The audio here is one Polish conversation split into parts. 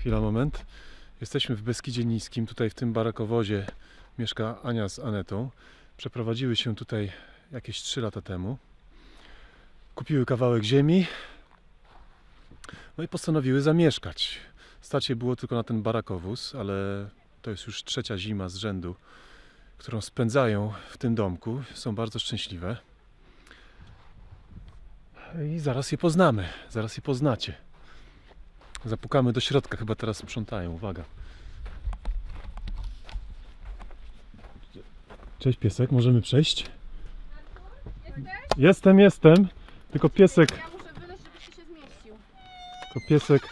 Chwila, moment. Jesteśmy w Beskidzie Niskim, tutaj w tym barakowozie mieszka Ania z Anetą. Przeprowadziły się tutaj jakieś 3 lata temu. Kupiły kawałek ziemi, no i postanowiły zamieszkać. Stać je było tylko na ten barakowóz, ale to jest już trzecia zima z rzędu, którą spędzają w tym domku. Są bardzo szczęśliwe. I zaraz je poznamy, zaraz je poznacie. Zapukamy do środka, chyba teraz sprzątają. Uwaga. Cześć piesek, możemy przejść? Jestem, jestem. Tylko piesek, Ja muszę ty się zmieścił. tylko piesek.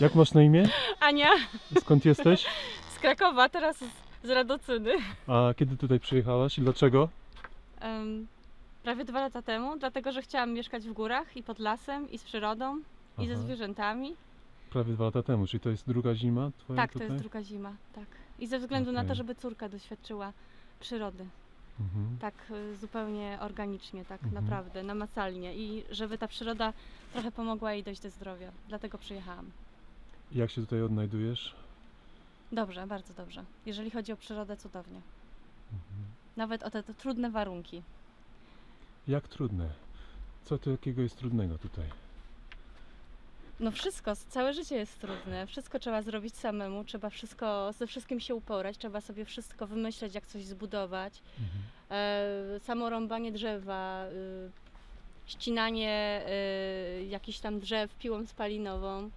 Jak masz na imię? Ania Skąd jesteś? z Krakowa, teraz z, z Radocyny. A kiedy tutaj przyjechałaś i dlaczego? Em, prawie dwa lata temu, dlatego że chciałam mieszkać w górach i pod lasem, i z przyrodą, i ze Aha. zwierzętami. Prawie dwa lata temu, czyli to jest druga zima twoja tak, tutaj? to jest druga zima, tak. I ze względu na to, żeby córka doświadczyła przyrody. Mhm. Tak y, zupełnie organicznie, tak Mhm. naprawdę, namacalnie. I żeby ta przyroda trochę pomogła jej dojść do zdrowia. Dlatego przyjechałam. Jak się tutaj odnajdujesz? Dobrze, bardzo dobrze. Jeżeli chodzi o przyrodę, cudownie. Mhm. Nawet o te, te trudne warunki. Jak trudne? Co tu jakiego jest trudnego tutaj? No wszystko, całe życie jest trudne. Wszystko trzeba zrobić samemu, trzeba wszystko, ze wszystkim się uporać, trzeba sobie wszystko wymyśleć, jak coś zbudować. Mhm. E, samo rąbanie drzewa, y, ścinanie y, jakichś tam drzew piłą spalinową, y,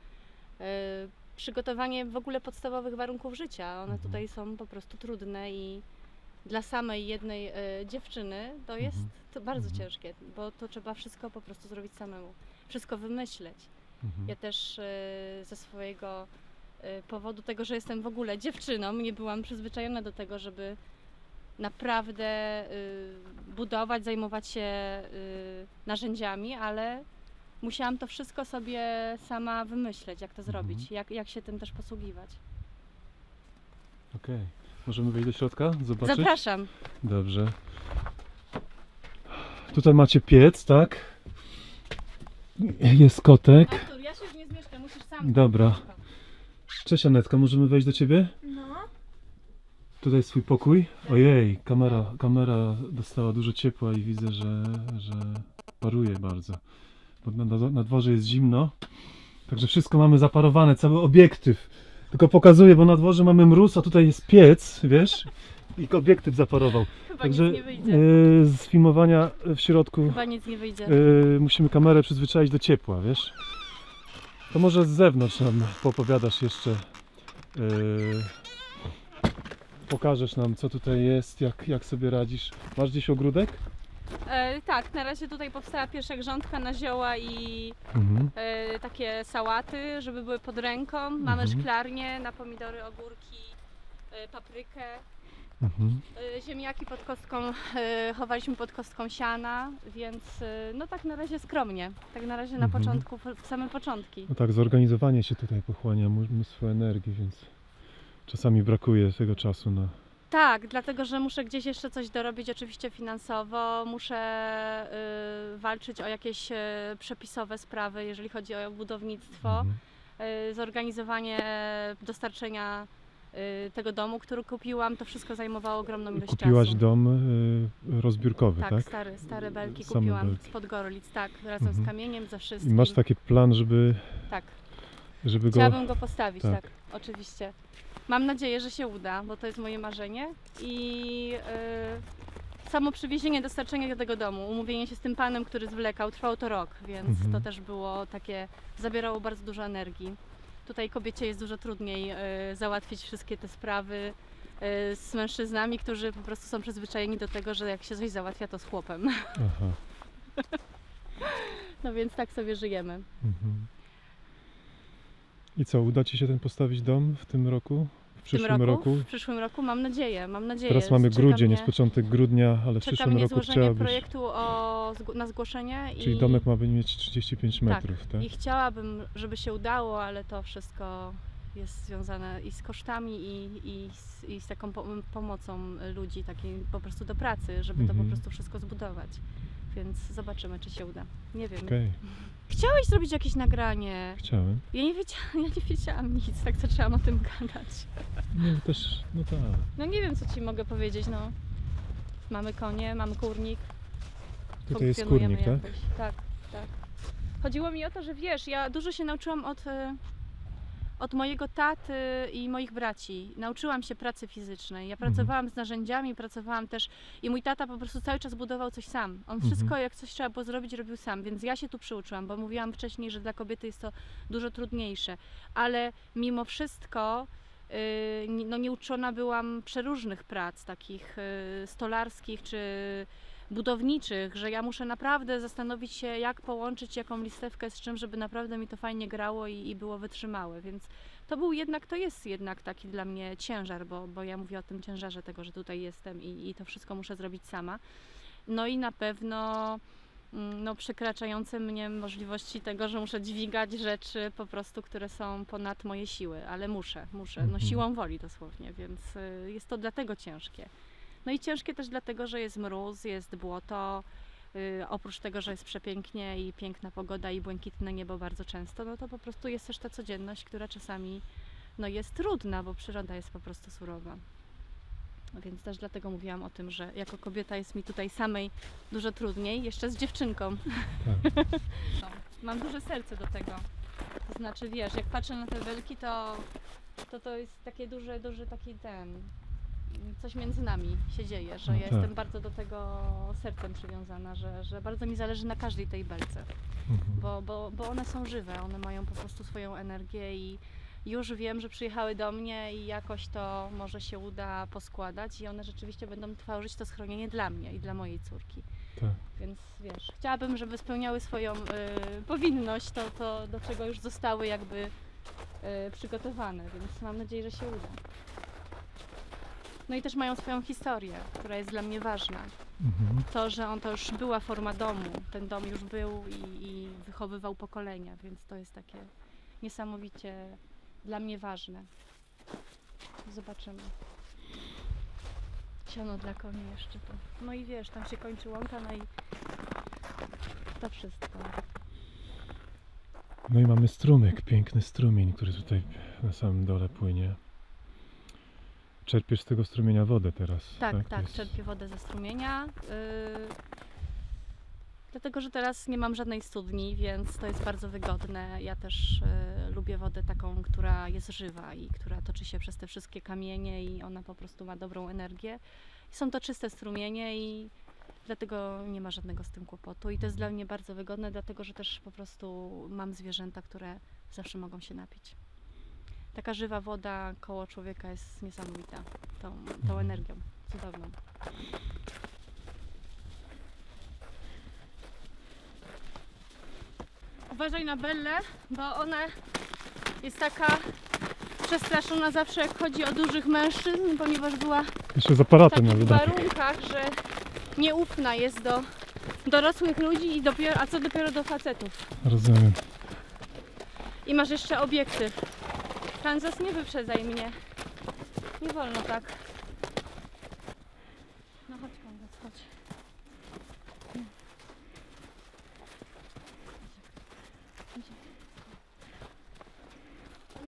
przygotowanie w ogóle podstawowych warunków życia. One Mhm. tutaj są po prostu trudne i dla samej jednej y, dziewczyny to jest Mhm. to bardzo Mhm. ciężkie, bo to trzeba wszystko po prostu zrobić samemu, wszystko wymyśleć. Mhm. Ja też y, ze swojego y, powodu tego, że jestem w ogóle dziewczyną, nie byłam przyzwyczajona do tego, żeby naprawdę y, budować, zajmować się narzędziami, ale musiałam to wszystko sobie sama wymyśleć, jak to zrobić, jak, jak się tym też posługiwać. Okej. Możemy wejść do środka? Zobaczyć? Zapraszam. Dobrze. Tutaj macie piec, tak? Jest kotek. Artur, ja się już nie Dobra. Cześć Anetka, możemy wejść do ciebie? No. Tutaj swój pokój. Ojej, kamera, kamera dostała dużo ciepła i widzę, że, że paruje bardzo. Bo na, na, dworze jest zimno. Także wszystko mamy zaparowane, cały obiektyw. Tylko pokazuję, bo na dworze mamy mróz, a tutaj jest piec, wiesz? I obiektyw zaparował. Chyba Także nic nie wyjdzie. e, z filmowania w środku Chyba nic nie wyjdzie. e, musimy kamerę przyzwyczaić do ciepła, wiesz? To może z zewnątrz nam popowiadasz jeszcze. e, pokażesz nam, co tutaj jest, jak, jak sobie radzisz. Masz gdzieś ogródek? E, tak, na razie tutaj powstała pierwsza grządka na zioła i Mhm. e, takie sałaty, żeby były pod ręką. Mamy Mhm. szklarnię na pomidory, ogórki, e, paprykę. Mhm. E, ziemniaki pod kostką e, chowaliśmy pod kostką siana, więc e, no tak na razie skromnie. Tak na razie na Mhm. początku, w same początki. No tak, zorganizowanie się tutaj pochłania mnóstwo energii, więc czasami brakuje tego czasu na. Tak, dlatego że muszę gdzieś jeszcze coś dorobić, oczywiście finansowo. Muszę y, walczyć o jakieś y, przepisowe sprawy, jeżeli chodzi o budownictwo. Y, zorganizowanie dostarczenia tego domu, który kupiłam, to wszystko zajmowało ogromną ilość Kupiłaś czasu. dom y, rozbiórkowy, tak, tak? stare, stare belki Same kupiłam belki. spod Gorlic, tak, razem Mhm. z kamieniem, ze I wszystkim. masz taki plan, żeby, Tak, żeby go. chciałabym go postawić, tak. tak. oczywiście. Mam nadzieję, że się uda, bo to jest moje marzenie i y, samo przywiezienie, dostarczenie do tego domu, umówienie się z tym panem, który zwlekał, trwało to rok, więc Mhm. to też było takie, zabierało bardzo dużo energii. Tutaj kobiecie jest dużo trudniej y, załatwić wszystkie te sprawy y, z mężczyznami, którzy po prostu są przyzwyczajeni do tego, że jak się coś załatwia, to z chłopem. Aha. No więc tak sobie żyjemy. Mhm. I co, uda Ci się ten postawić dom w tym roku? W przyszłym roku, roku? W przyszłym roku mam nadzieję, mam nadzieję. Teraz mamy Czeka grudzień, mnie- jest początek grudnia, ale w przyszłym roku złożenie chciałabyś. projektu o, na zgłoszenie Czyli i, domek ma mieć 35 Tak. metrów, tak? i chciałabym, żeby się udało, ale to wszystko jest związane i z kosztami i, i, z, i z taką po- pomocą ludzi takiej po prostu do pracy, żeby to po Mhm. prostu wszystko zbudować. Więc zobaczymy, czy się uda. Nie wiem. Okej, Chciałeś zrobić jakieś nagranie. chciałem. Ja nie, wiedziałam, ja nie wiedziałam nic, tak zaczęłam o tym gadać. No też, no tak. No nie wiem, co ci mogę powiedzieć, no. Mamy konie, mamy kurnik. Tutaj jest kurnik, tak? jakoś. Tak, tak. Chodziło mi o to, że wiesz, ja dużo się nauczyłam od, e, od mojego taty i moich braci. Nauczyłam się pracy fizycznej. Ja Mhm. pracowałam z narzędziami, pracowałam też i mój tata po prostu cały czas budował coś sam. On Mhm. wszystko, jak coś trzeba było zrobić, robił sam, więc ja się tu przyuczyłam, bo mówiłam wcześniej, że dla kobiety jest to dużo trudniejsze. Ale mimo wszystko y, no nie uczona byłam przeróżnych prac, takich y, stolarskich czy budowniczych, że ja muszę naprawdę zastanowić się, jak połączyć jaką listewkę z czym, żeby naprawdę mi to fajnie grało i, i było wytrzymałe, więc to był jednak, to jest jednak taki dla mnie ciężar, bo, bo ja mówię o tym ciężarze tego, że tutaj jestem i, i to wszystko muszę zrobić sama. No i na pewno mm, no, przekraczające mnie możliwości tego, że muszę dźwigać rzeczy po prostu, które są ponad moje siły, ale muszę, muszę, no Mhm. siłą woli dosłownie, więc y, jest to dlatego ciężkie. No i ciężkie też dlatego, że jest mróz, jest błoto, y, oprócz tego, że jest przepięknie i piękna pogoda i błękitne niebo bardzo często, no to po prostu jest też ta codzienność, która czasami no jest trudna, bo przyroda jest po prostu surowa. Więc też dlatego mówiłam o tym, że jako kobieta jest mi tutaj samej dużo trudniej, jeszcze z dziewczynką. Tak. No, mam duże serce do tego. To znaczy, wiesz, jak patrzę na te belki, to to, to jest takie duże, duży taki ten, coś między nami się dzieje, że No ja tak. jestem bardzo do tego sercem przywiązana, że, że bardzo mi zależy na każdej tej belce, Mhm. bo, bo, bo one są żywe, one mają po prostu swoją energię i już wiem, że przyjechały do mnie i jakoś to może się uda poskładać i one rzeczywiście będą tworzyć to schronienie dla mnie i dla mojej córki. Tak. Więc wiesz, chciałabym, żeby spełniały swoją y, powinność, to, to do czego już zostały jakby y, przygotowane, więc mam nadzieję, że się uda. No i też mają swoją historię, która jest dla mnie ważna. Mhm. To, że on to już była forma domu, ten dom już był i, i wychowywał pokolenia, więc to jest takie niesamowicie dla mnie ważne. Zobaczymy. Siano dla koni jeszcze to. No i wiesz, tam się kończy łąka, no i to wszystko. No i mamy strumyk, piękny strumień, który tutaj na samym dole płynie. Czerpiesz z tego strumienia wodę teraz. Tak, To tak, jest- czerpię wodę ze strumienia. Yy, dlatego, że teraz nie mam żadnej studni, więc to jest bardzo wygodne. Ja też yy, lubię wodę taką, która jest żywa i która toczy się przez te wszystkie kamienie i ona po prostu ma dobrą energię. Są to czyste strumienie i dlatego nie ma żadnego z tym kłopotu. I to jest dla mnie bardzo wygodne, dlatego że też po prostu mam zwierzęta, które zawsze mogą się napić. Taka żywa woda koło człowieka jest niesamowita, tą, tą Mhm. energią cudowną. Uważaj na Bellę, bo ona jest taka przestraszona zawsze jak chodzi o dużych mężczyzn, ponieważ była Jeszcze z w aparatem na takich wydatek. warunkach, że nieufna jest do dorosłych ludzi i dopiero, a co dopiero do facetów. Rozumiem. I masz jeszcze obiektyw. Kansas, nie wyprzedzaj mnie. Nie wolno tak.